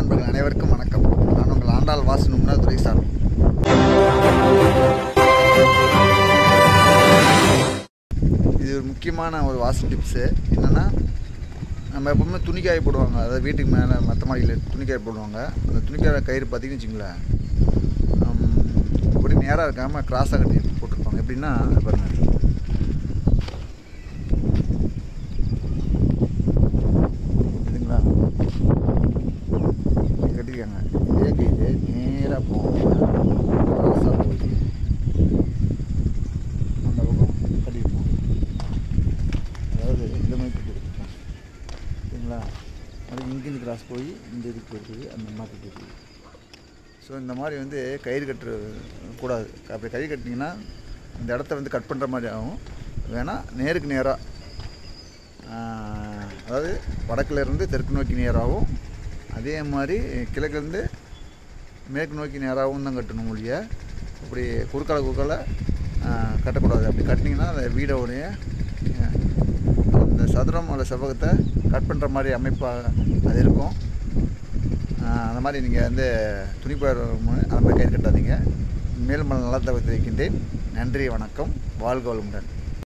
நண்பர்கள் அனைவருக்கும் வணக்கம். நான் உங்கள் ஆண்டாள் வாசனும்னா துரைசாமி இது ஒரு முக்கியமான ஒரு வாசல் டிப்ஸு என்னென்னா நம்ம எப்பவுமே துணிக்காய போடுவாங்க. அதாவது வீட்டுக்கு மேலே மற்ற மாடியில் துணிக்காய போடுவாங்க. அந்த துணிக்காய கயிறு பார்த்தீங்கன்னு வச்சுங்களேன் இப்படி நேராக இருக்காமல் கிராஸாக கட்டி போட்டிருப்பாங்க. எப்படின்னா பாருங்கள் இப்படி கட்டிருக்காங்க நேராக போகும் போய் அந்த பக்கம் கட்டியிருப்போம் அதாவது இந்த மாதிரி கட்டியிருப்போம் சரிங்களா அது இங்கேருந்து கிராஸ் போய் இந்த இதுக்கு இருக்குது அந்த மாதிரி இருக்குது ஸோ இந்த மாதிரி வந்து கயிறு கட்டுற கூடாது அப்படி கயிறு கட்டினீங்கன்னா இந்த இடத்த வந்து கட் பண்ணுற மாதிரி ஆகும் வேணால் நேருக்கு நேராக அதாவது வடக்கில் இருந்து தெற்கு நோக்கி நேராகவும் அதே மாதிரி கிழக்குலேருந்து மேற்கு நோக்கி நேராகவும் தான் கட்டணும் ஒழிய. இப்படி குறுக்கால குறுக்கால கட்டக்கூடாது. அப்படி கட்டினீங்கன்னா அந்த வீடோடைய அந்த சதுரம் அல்ல செவ்வகத்தை கட் பண்ணுற மாதிரி அமைப்பாக அது இருக்கும். அந்த மாதிரி நீங்கள் வந்து துணி போயிடுற அந்த மாதிரி கயிறு கட்டாதீங்க. மேலும் நல்லா தவிர்த்து வைக்கின்றேன் நன்றி வணக்கம். வாழ்க வளமுடன்.